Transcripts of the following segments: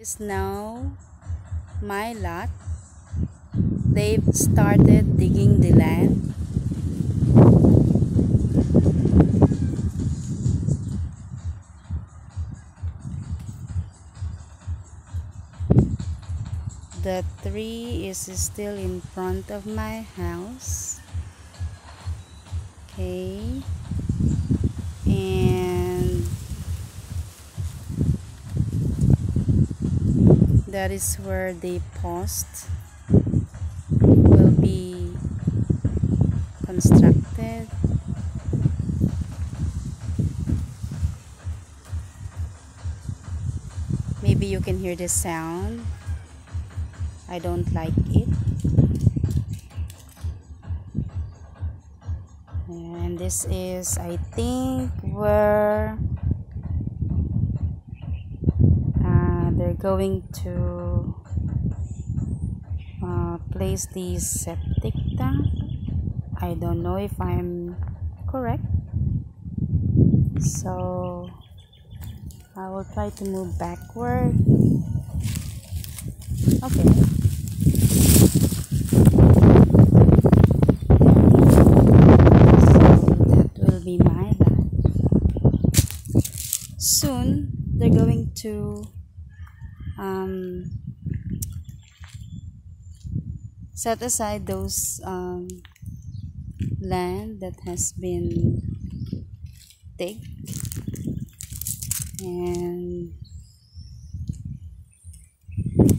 is now my lot. They've started digging the land. The tree is still in front of my house. Okay. That is where the post will be constructed. Maybe you can hear the sound. I don't like it. And this is I think where uh, they're going to uh, place the septic tank. I don't know if I'm correct. So I will try to move backward. Okay. So that will be my soon they're going to um, set aside those um, land that has been digged and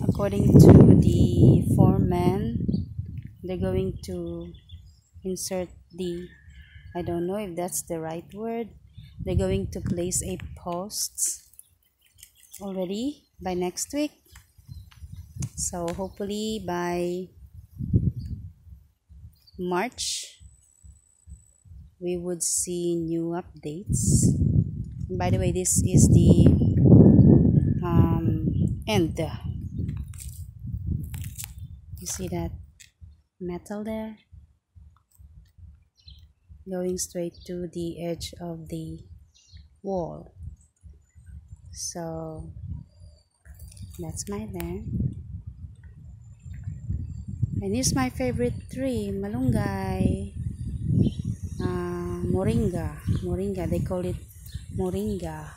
according to the foreman they're going to insert the I don't know if that's the right word they're going to place a post already by next week. So hopefully by March we would see new updates. By the way this is the um, end. You see that metal there? Going straight to the edge of the wall. So that's my land and here's my favorite tree malunggay. Uh, moringa. Moringa they call it moringa.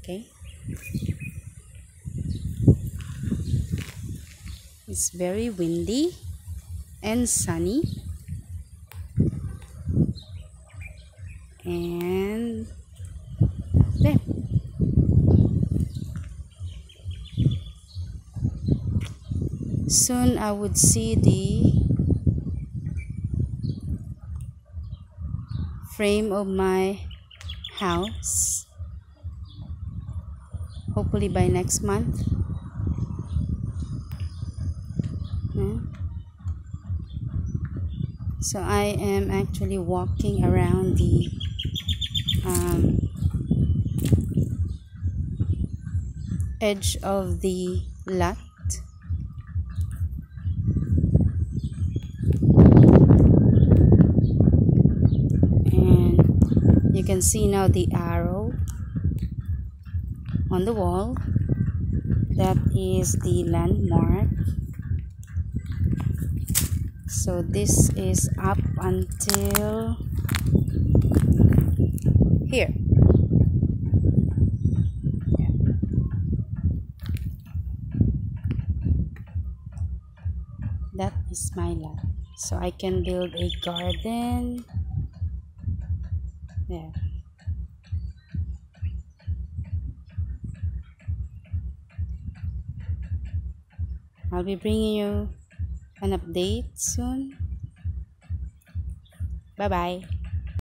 Okay. It's very windy and sunny. And there soon I would see the frame of my house. Hopefully by next month. So I am actually walking around the um, edge of the lot and you can see now the arrow on the wall. That is the landmark. So this is up until here. That is my lot so I can build a garden there I'll be bringing you an update soon. Bye bye